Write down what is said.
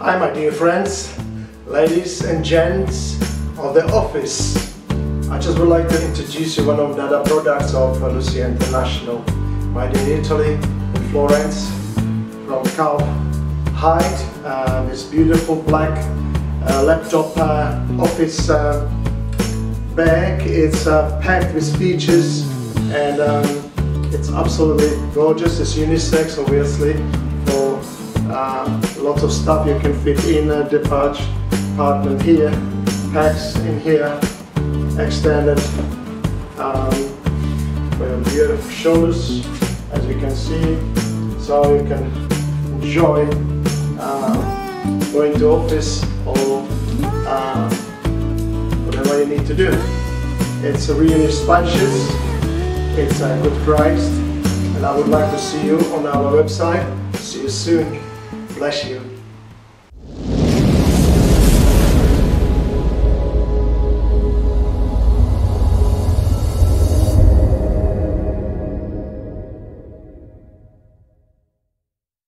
Hi my dear friends, ladies and gents of the office. I just would like to introduce you one of the other products of Lucia International. Made in Italy, in Florence, from Calf Hide. Uh, this beautiful black uh, laptop uh, office uh, bag. It's uh, packed with features and um, it's absolutely gorgeous. It's unisex obviously for uh, lots of stuff you can fit in a department here, packs in here, extended um, with beautiful shoulders as you can see so you can enjoy uh, going to office or uh, whatever you need to do. It's a really spacious, it's a good price and I would like to see you on our website. See you soon. Bless you.